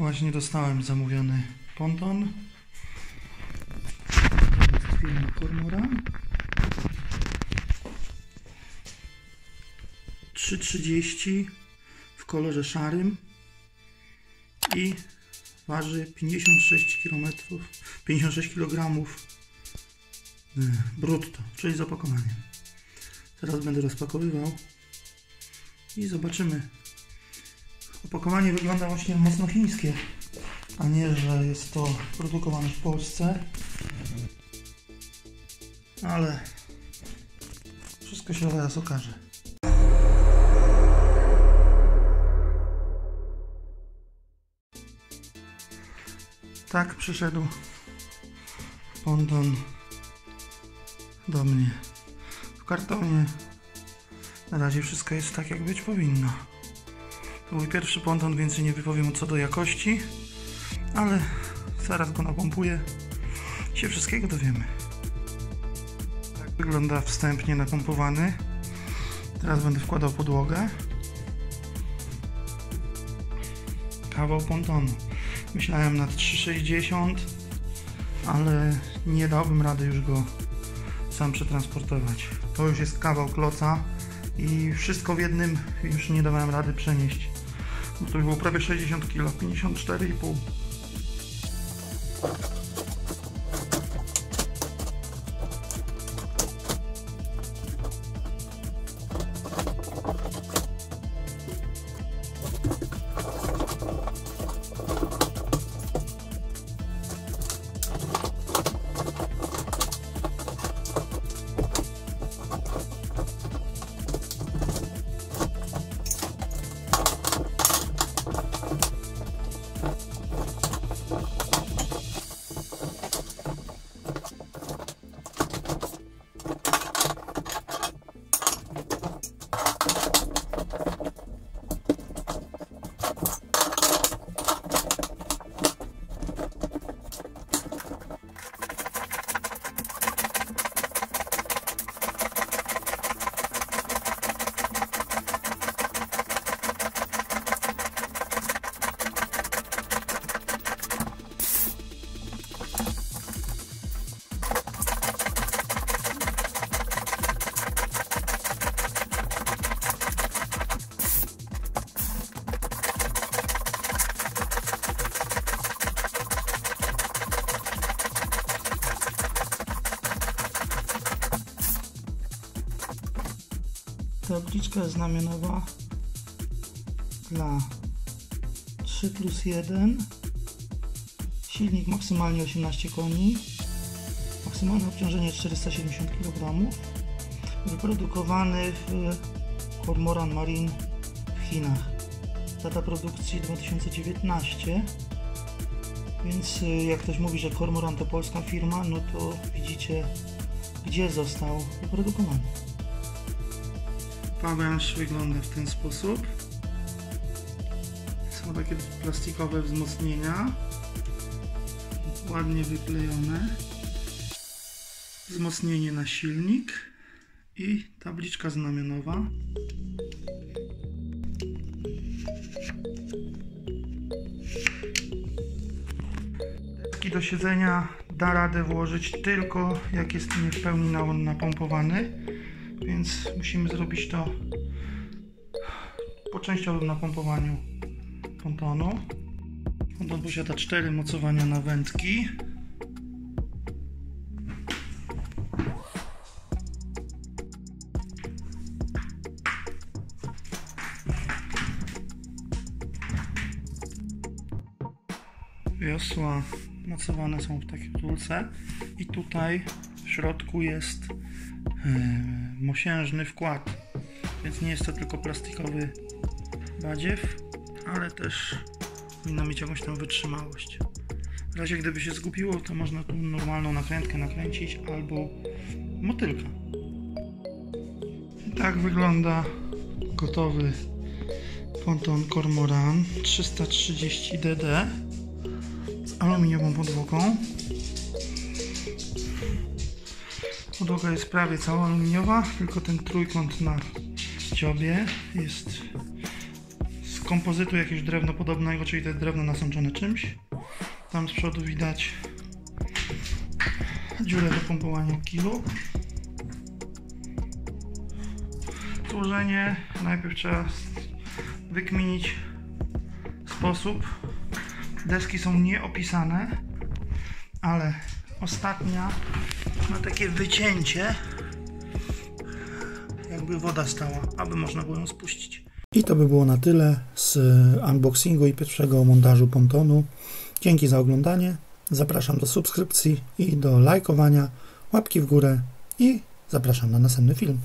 Właśnie dostałem zamówiony ponton. Z firmy Cormoran. 3,30 w kolorze szarym i waży 56 km, 56 kg brutto, czyli z opakowaniem. Teraz będę rozpakowywał i zobaczymy. Opakowanie wygląda właśnie mocno chińskie, a nie, że jest to produkowane w Polsce. Ale wszystko się zaraz okaże. Tak przyszedł ponton do mnie w kartonie. Na razie wszystko jest tak, jak być powinno. Mój pierwszy ponton, więc się nie wypowiem co do jakości, ale zaraz go napompuję się wszystkiego dowiemy. Tak wygląda wstępnie napompowany. Teraz będę wkładał podłogę. Kawał pontonu. Myślałem nad 3,60, ale nie dałbym rady już go sam przetransportować. To już jest kawał kloca i wszystko w jednym już nie dawałem rady przenieść. Bo to było prawie 60 kg, 54,5 Tabliczka znamionowa dla 3 plus 1 silnik maksymalnie 18 koni. Maksymalne obciążenie 470 kg wyprodukowany w Cormoran Marine w Chinach. Data produkcji 2019 więc y, jak ktoś mówi, że Cormoran to polska firma no to widzicie gdzie został wyprodukowany Pawęż wygląda w ten sposób. Są takie plastikowe wzmocnienia. Ładnie wyklejone. Wzmocnienie na silnik i tabliczka znamionowa. Deski do siedzenia da radę włożyć tylko jak jest nie w pełni napompowany więc musimy zrobić to po częściowym napompowaniu pontonu. Ponton posiada cztery mocowania na wędki. Wiosła mocowane są w takiej tulce. I tutaj w środku jest yy, mosiężny wkład. Więc nie jest to tylko plastikowy badziew ale też powinno mieć jakąś tam wytrzymałość. W razie gdyby się zgubiło to można tu normalną nakrętkę nakręcić albo motylka. Tak wygląda gotowy ponton Cormoran 330 DD aluminiową podłogą Podłoga jest prawie cała aluminiowa, tylko ten trójkąt na dziobie jest z kompozytu jakiegoś drewno podobnego, czyli to jest drewno nasączone czymś. Tam z przodu widać dziurę do pompowania kilu. Złożenie najpierw trzeba wykminić sposób. Deski są nieopisane, ale ostatnia ma takie wycięcie, jakby woda stała, aby można było ją spuścić. I to by było na tyle z unboxingu i pierwszego montażu pontonu. Dzięki za oglądanie. Zapraszam do subskrypcji i do lajkowania, łapki w górę i zapraszam na następny film.